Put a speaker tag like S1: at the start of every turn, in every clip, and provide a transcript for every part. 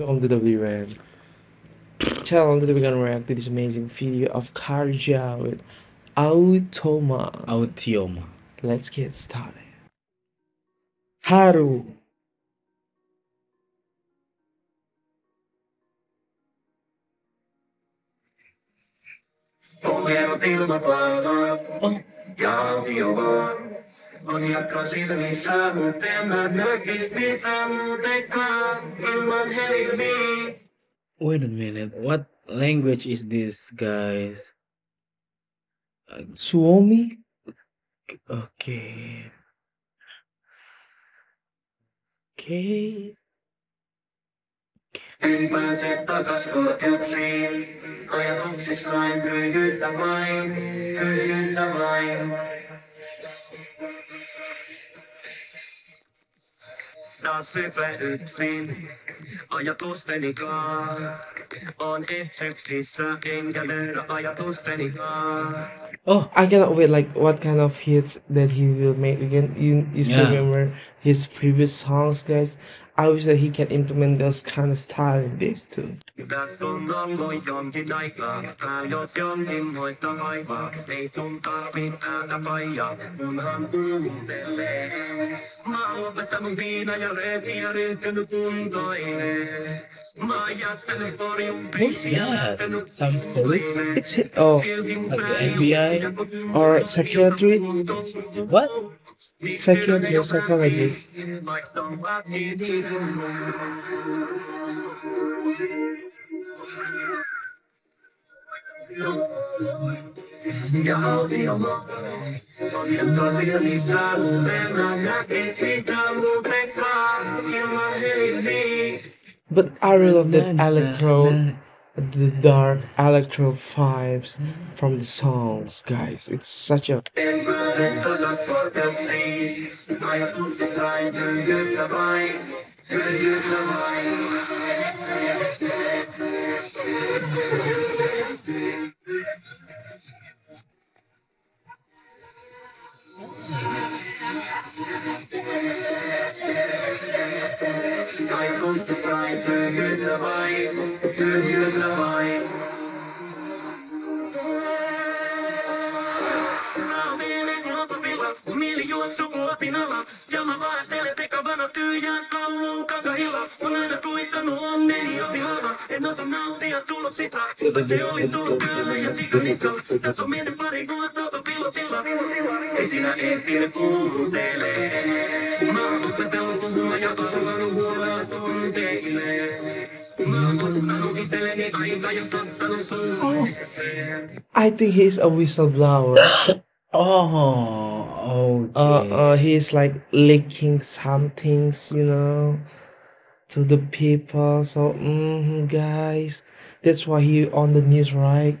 S1: WWN channel today we're gonna react to this amazing video of Käärijä with Automa.
S2: Autiomaa.
S1: Let's get started. Haru.
S3: Ohjelmat en.
S2: Wait a minute. What language is this, guys?
S1: Suomi?
S2: Okay. Okay.
S3: En pääse takas korkeuksiin. Ajatuksissaan kyykyttä vain, kyykyttä vain. Taas sype yksin, ajatustenikaan. On etsyksissä, enkä löydä ajatustenikaan.
S2: Oh,
S1: I cannot wait like what kind of hits that he will make again. You you still
S2: Yeah.
S1: remember his previous songs, guys? I wish that he can implement those kind of style in this too.
S3: Tässä on ollut jonkin aikaa, tää jos jonkin moista vaivaa. Ei sun tarvit ääntä paijaa, kunhan kuuntelee. Mä oon opettanut viina ja reepi ja ryhtynyt kuntoilee. Mä oon jättänyt porjun
S2: what's that? Some police?
S1: It's oh
S2: Like the FBI?
S1: or psychiatry,
S2: What?
S1: Psychiatry or psychologist.
S3: Vaikka se on väkikin. Ja autiomaa. Ohjelta silmissä muuten mä näkis mitä muutenkaan ilman helmiä.
S1: But I really love that
S2: Na, na,
S1: electro,
S2: na.
S1: The dark electro vibes from the songs, guys. It's such a
S3: En Ja mä sekavana tyhjään kaulun kakahilla. Aina tuittanut onneni jo pilalla. En osaa nauttia tuloksista. Mutta te olis tullut ja sikaniska. Tässä on mennyt pari vuotta autopilotilla. Ei sinä ehtinyt kuuntelee. Mä oon opetellut puhumaan ja arvannut huolella tunteille. Ja suhteeseen.
S1: I think he's a whistleblower.
S2: Oh, okay.
S1: uh, uh, he's like leaking some things, you know, to the people. So, mm, guys, that's why he on the news, right?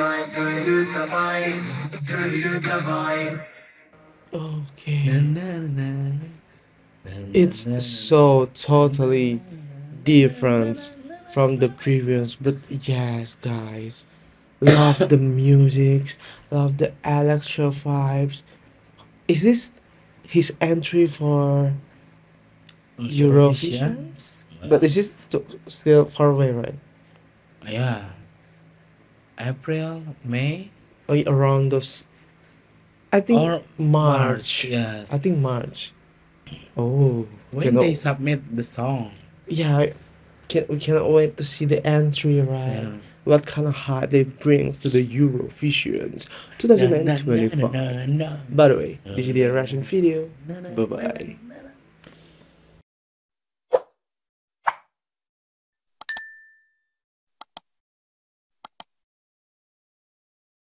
S3: takas koskeuksiin, ajatuksissaan kyykyttä vain, kyykyttä vain. Ajatuksissaan kyykyttä vain, kyykyttä vain.
S1: Okay. It's so totally different from the previous, but yes, guys, love the music, love the electro vibes. Is this his entry for Eurovision? But this is st- still far away, right?
S2: Yeah. April, May,
S1: Or around those. I think
S2: or
S1: March.
S2: Yes.
S1: I think March. Oh,
S2: When
S1: cannot-
S2: they submit the song.
S1: yeah, can, we cannot wait to see the entry, right?
S2: Yeah.
S1: What kind of hype they brings to the
S2: Eurovision
S1: 2025.
S2: na, na, na.
S1: By the way, this is the Russian video. Bye bye.